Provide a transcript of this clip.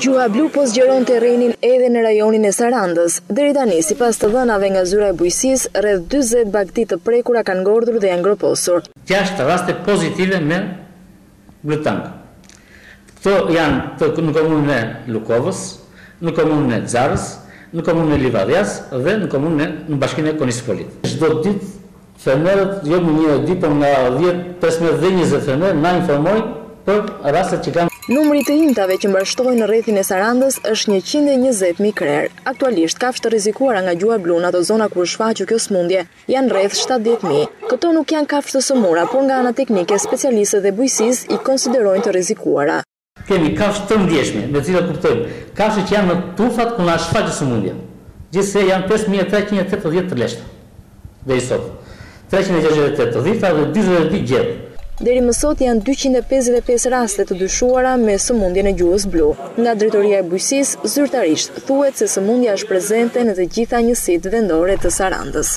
Gjuha blu po zgjeron terrenin edhe në rajonin e Sarandës. Deri tani, sipas të dhënave nga Zyra e Bujqësisë, rreth dyzet bagëti të prekura kanë ngordhur dhe janë groposur. Gjashtë raste pozitive me Bluetongue. Këto janë të në komunën e Lukovës, në komunën e Xarrës, në komunën e Livadhjas dhe në komunën e në bashkinë e Konispolit. Çdo ditë fermerët, jo më një e dy, por nga dhjetë, pesëmbëdhjetë dhe njëzet fermerë na informojnë për rastet që kanë. Numri i të imtave që mbarështohen në rrethin e Sarandës është njëqind e njëzet mijë krerë. Aktualisht, kafshë të rrezikuara nga gjuha blu në ato zona ku është shfaqur kjo sëmundje janë rreth shtatëdhjetë mijë. Këto nuk janë kafshë të sëmura, por nga ana teknike specialistët e bujqësisë i konsiderojnë të rrezikuara. Kemi kafshë të ndjeshme, me të cilat kuptojmë, kafshë që janë në tufat ku na shfaqet sëmundja. Gjithsej janë pesë mijë e treqind e tetëdhjetë të leshta deri sot, treqind e gjashtëdhjetë e tetë të dhirta dhe dyzet e dy gjedhë. Deri më sot janë dyqind e pesëdhjetë e pesë raste të dyshuara me sëmundjen e gjuhës blu. Nga Drejtoria e Bujqësisë, zyrtarisht, thuhet se sëmundja është prezente në të gjitha njësitë vendore të Sarandës.